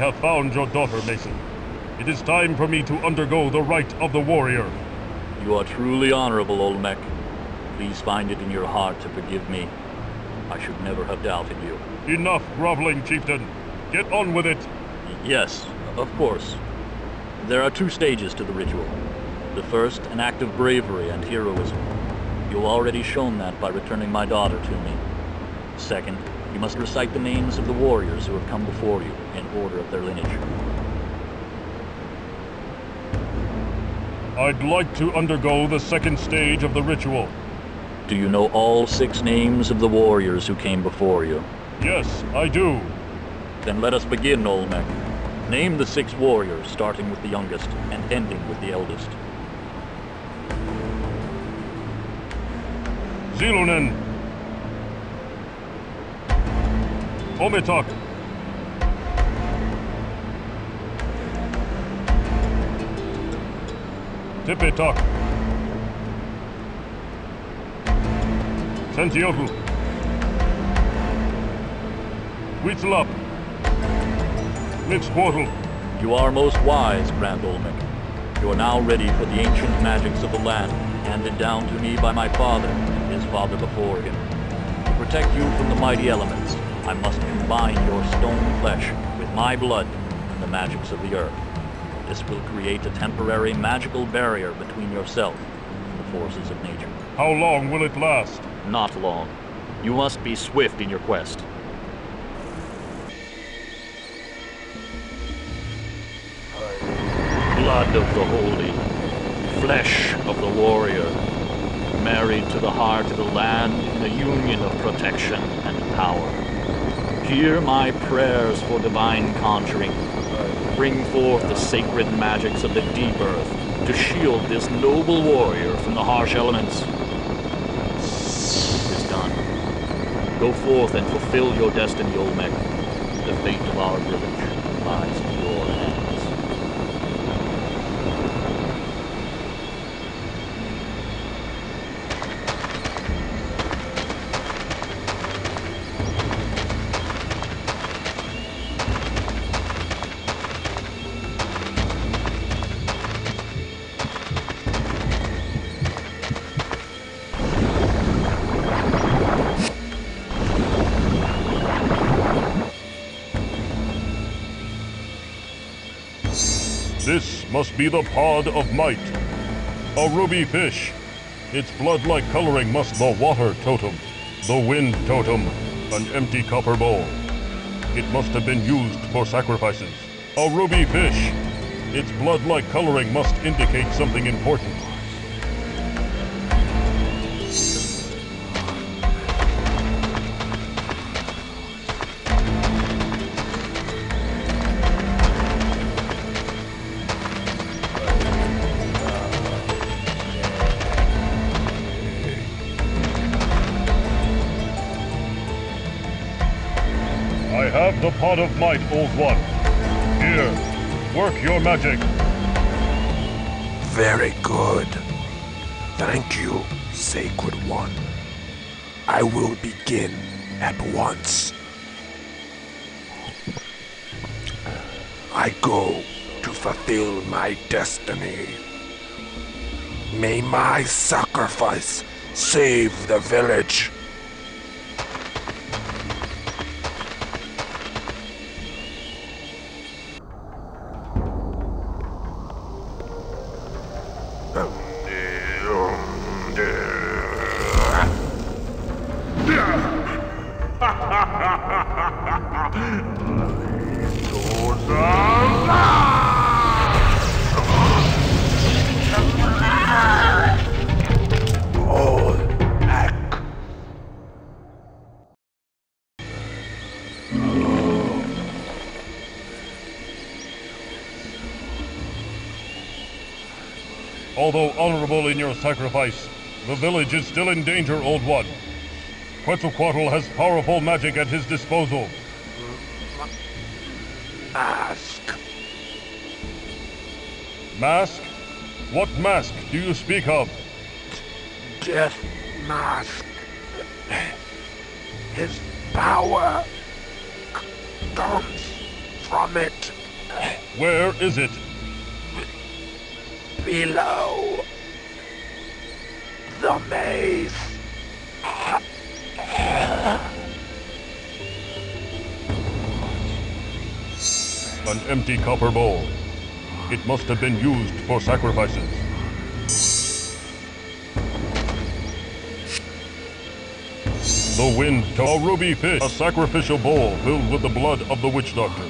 I have found your daughter, Mason. It is time for me to undergo the rite of the warrior. You are truly honorable, Olmec. Please find it in your heart to forgive me. I should never have doubted you. Enough groveling, chieftain. Get on with it. Yes, of course. There are two stages to the ritual. The first, an act of bravery and heroism. You've already shown that by returning my daughter to me. Second, you must recite the names of the warriors who have come before you in order of their lineage. I'd like to undergo the second stage of the ritual. Do you know all six names of the warriors who came before you? Yes, I do. Then let us begin, Olmec. Name the six warriors, starting with the youngest and ending with the eldest. Zilunen. Omitok. Tipitok. Sentiotu. Huitzlap. Mixquartal. You are most wise, Grand Olmec. You are now ready for the ancient magics of the land, handed down to me by my father and his father before him. To protect you from the mighty elements, I must combine your stone flesh with my blood and the magics of the earth. This will create a temporary magical barrier between yourself and the forces of nature. How long will it last? Not long. You must be swift in your quest. Blood of the holy, flesh of the warrior, married to the heart of the land in a union of protection and power. Hear my prayers for divine conjuring. Bring forth the sacred magics of the deep earth to shield this noble warrior from the harsh elements. It is done. Go forth and fulfill your destiny, Olmec. The fate of our village lies in your hands. This must be the pod of might. A ruby fish. Its blood-like coloring must the water totem, the wind totem, an empty copper bowl. It must have been used for sacrifices. A ruby fish. Its blood-like coloring must indicate something important. Pod of might, old one. Here, work your magic. Very good. Thank you, Sacred One. I will begin at once. I go to fulfill my destiny. May my sacrifice save the village. Although honorable in your sacrifice, the village is still in danger, old one. Quetzalcoatl has powerful magic at his disposal. Ask. Mask? What mask do you speak of? Death Mask. His power comes from it Where is it? Below the maze. An empty copper bowl. It must have been used for sacrifices. The wind to a ruby fish, a sacrificial bowl filled with the blood of the witch doctor.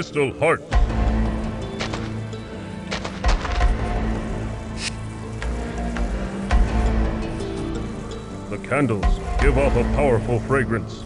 Crystal heart. The candles give off a powerful fragrance.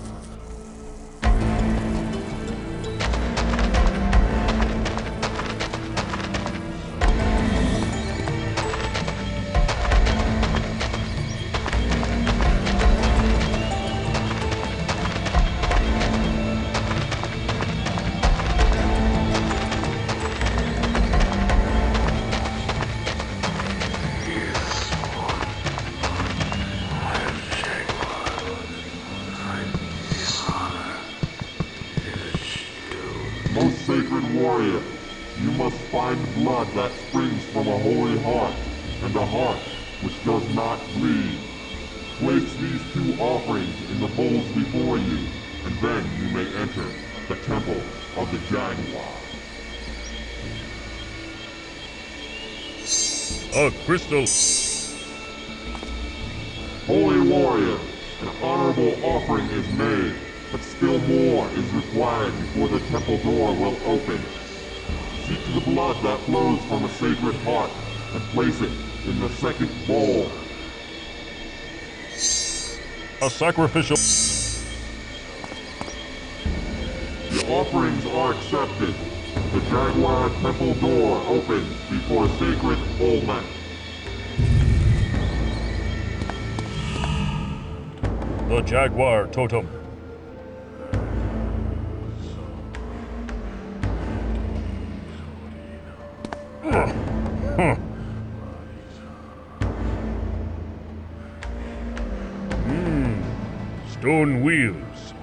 Sacred warrior, you must find blood that springs from a holy heart, and a heart which does not bleed. Place these two offerings in the bowls before you, and then you may enter the temple of the Jaguar. A crystal. Holy warrior, an honorable offering is made, but still more is required before the temple door will open. Seek the blood that flows from a sacred heart and place it in the second bowl. A sacrificial. The offerings are accepted. The Jaguar temple door opens before sacred Olmec. The jaguar totem. Hmm. Stone wheels.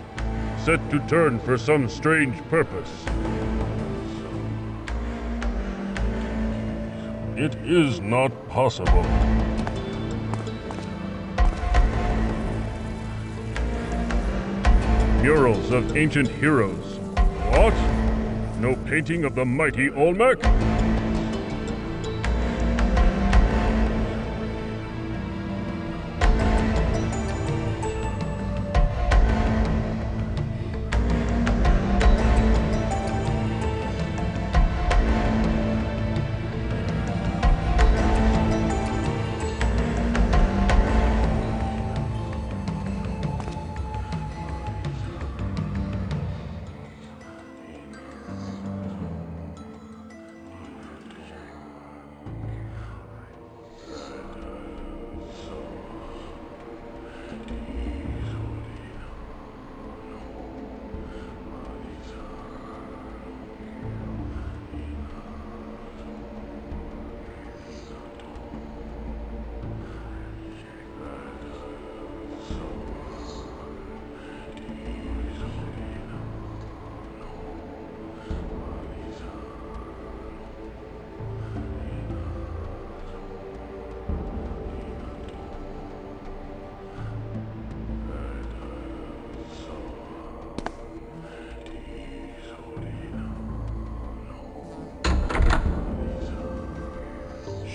Set to turn for some strange purpose. It is not possible. Murals of ancient heroes. What? No painting of the mighty Olmec?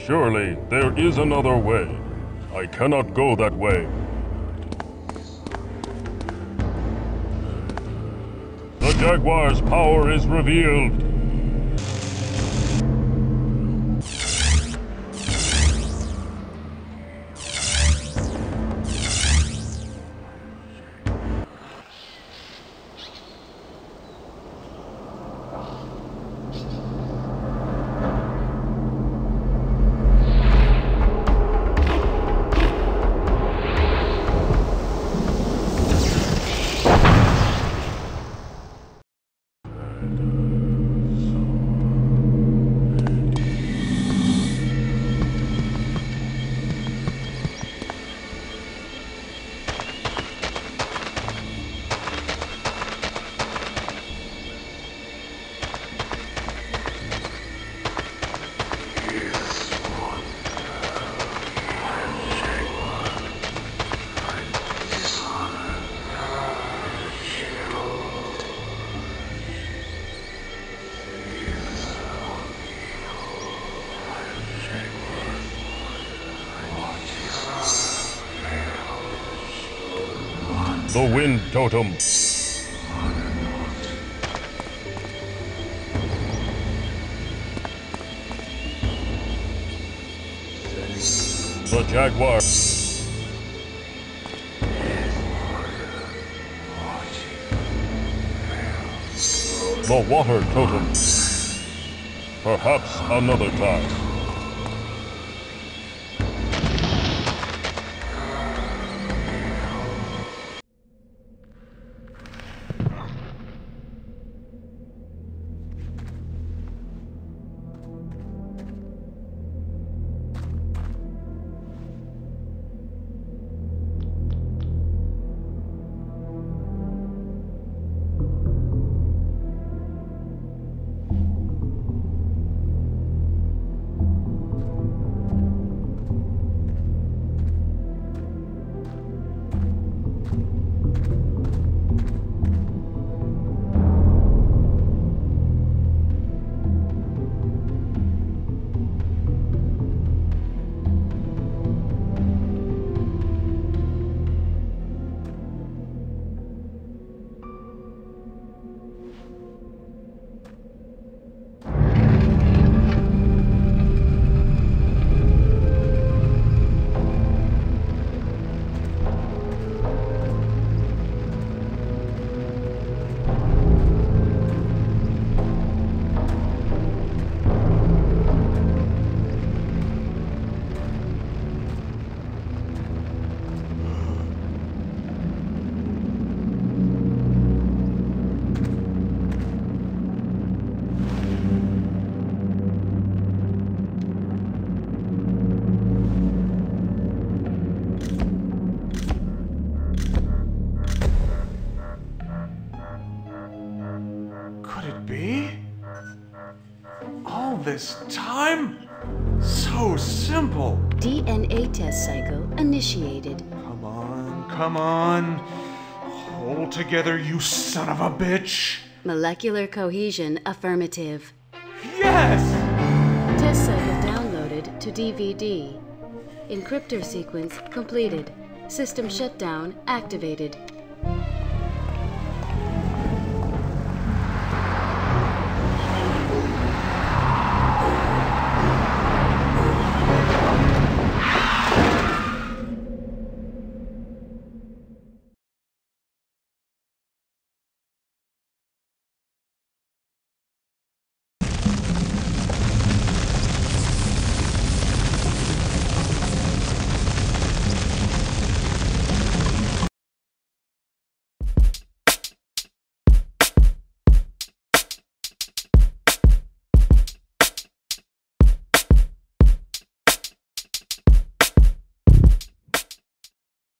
Surely there is another way. I cannot go that way. The Jaguar's power is revealed. The wind totem. The jaguar. The water totem. Perhaps another time. This time? So simple. DNA test cycle initiated. Come on, come on. Hold together, you son of a bitch. Molecular cohesion affirmative. Yes! Test cycle downloaded to DVD. Encryptor sequence completed. System shutdown activated.